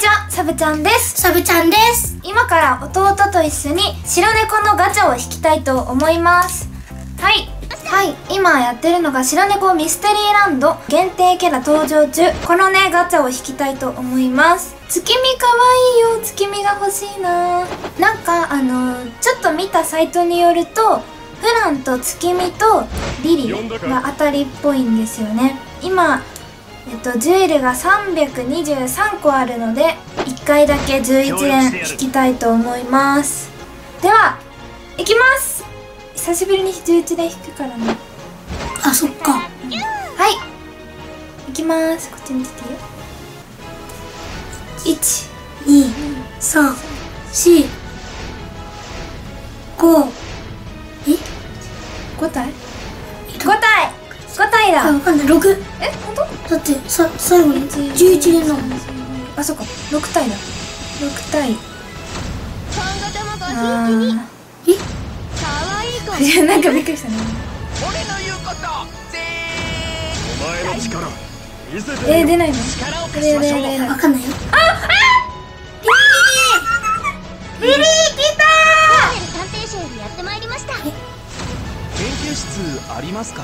にちはサブちゃんです。サブちゃんです。今から弟と一緒に白猫のガチャを引きたいと思います。はい。はい。今やってるのが白猫ミステリーランド。限定キャラ登場中。このねガチャを引きたいと思います。月見かわいいよ。月見が欲しいな。なんかあのちょっと見たサイトによるとフランと月見とリリが当たりっぽいんですよね。今えっと、ジュエルが323個あるので1回だけ11連引きたいと思います。では行きます。久しぶりに11連引くからね。あそっか。はい。行きます。こっち見ててよ。1 2 3 4 5え？5体5体5体だ。あわかんない。6え？本当？だってさ最後に11連なの。あそっか。6体だ。6体。あえ？ーいやなんかびっくりしたね俺の言うこと。ぜお前の力。見せてえー、出ないの？力を貸出しましょう。ない出ない出ない。わかんないよ。リリー来た探偵社よりやってまいりました研究室ありますか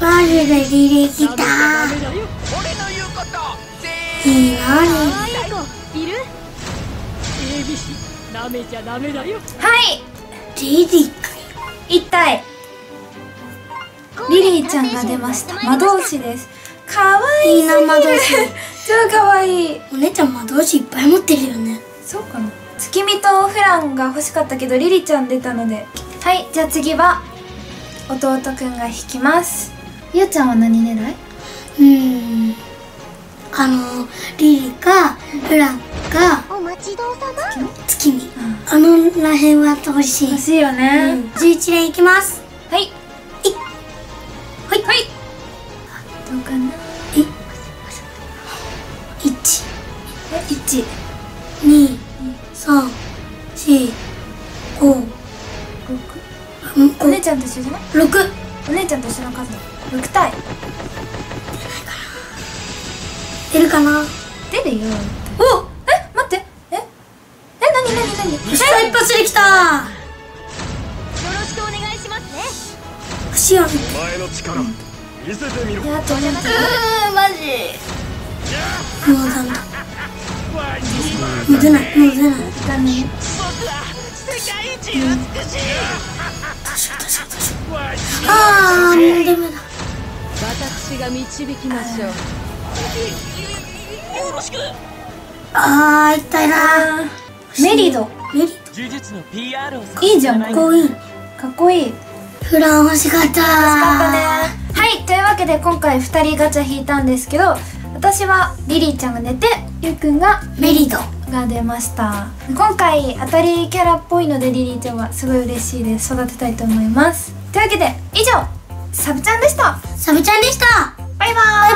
マジでリリー来た俺の言うことぜい。いなリ可愛い子いるはいリリーか？1体リリーちゃんが出ました魔導士ですか？わいいいいな魔導士超か？わいいお姉ちゃん魔導士いっぱい持ってるよねそうか？な月見とフランが欲しか？ったけどリリちゃん出たのではいじゃあ次は弟くんが引きますゆうちゃんは何狙いうーんあのリリーかフランかお待ちどうさま？月見あのらへんは欲しい。欲しいよね、うん。11連いきます。はい。はい。はい。どうかな。1え1 2 3 4 5 6お姉ちゃんと一緒じゃない？6お姉ちゃんと一緒の数。だ6体出るかな？出るよ。おえ待って。え？え何何何？下一発できた。よろしくお願いしますね。足を見て。お前の力見せてみろ。いやあとお姉ちゃんうーマジ。もうダメ。だもう出ないもう出ない。だね僕は世界一美しい。あーもうダメだ。私が導きましょうあー痛いな。メリド。メリ呪術の PR をいいじゃんかっこいい。かっこいい。フラン欲しかった。はいというわけで今回2人ガチャ引いたんですけど私はリリーちゃんが寝てゆうくんがメリド。が出ました。今回当たりキャラっぽいのでリリーちゃんはすごい嬉しいです。育てたいと思います。というわけで以上サブちゃんでした。サブちゃんでした。バイバーイバイバーイ